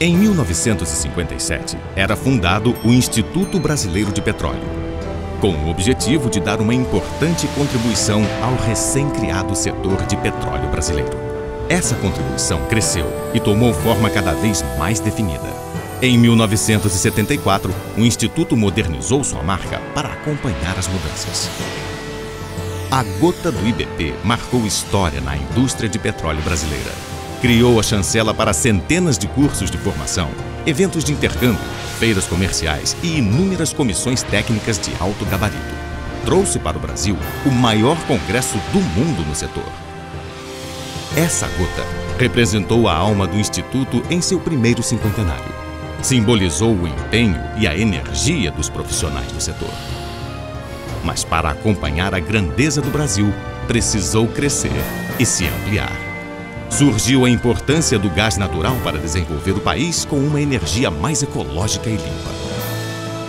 Em 1957, era fundado o Instituto Brasileiro de Petróleo, com o objetivo de dar uma importante contribuição ao recém-criado setor de petróleo brasileiro. Essa contribuição cresceu e tomou forma cada vez mais definida. Em 1974, o Instituto modernizou sua marca para acompanhar as mudanças. A gota do IBP marcou história na indústria de petróleo brasileira. Criou a chancela para centenas de cursos de formação, eventos de intercâmbio, feiras comerciais e inúmeras comissões técnicas de alto gabarito. Trouxe para o Brasil o maior congresso do mundo no setor. Essa gota representou a alma do Instituto em seu primeiro cinquentenário. Simbolizou o empenho e a energia dos profissionais do setor. Mas para acompanhar a grandeza do Brasil, precisou crescer e se ampliar. Surgiu a importância do gás natural para desenvolver o país com uma energia mais ecológica e limpa.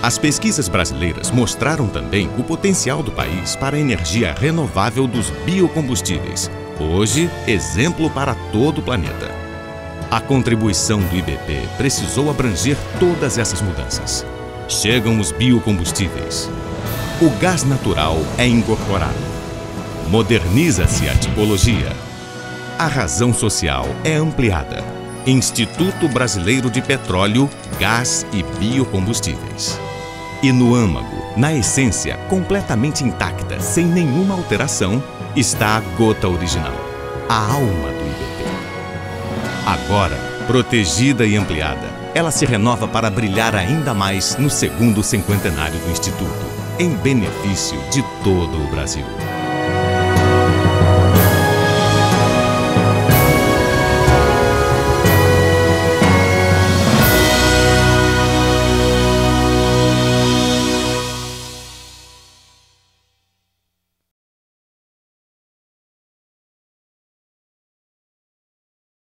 As pesquisas brasileiras mostraram também o potencial do país para a energia renovável dos biocombustíveis, hoje exemplo para todo o planeta. A contribuição do IBP precisou abranger todas essas mudanças. Chegam os biocombustíveis, o gás natural é incorporado. Moderniza-se a tipologia. A razão social é ampliada. Instituto Brasileiro de Petróleo, Gás e Biocombustíveis. E no âmago, na essência completamente intacta, sem nenhuma alteração, está a gota original, a alma do IBP. Agora, protegida e ampliada, ela se renova para brilhar ainda mais no segundo cinquentenário do Instituto em benefício de todo o Brasil.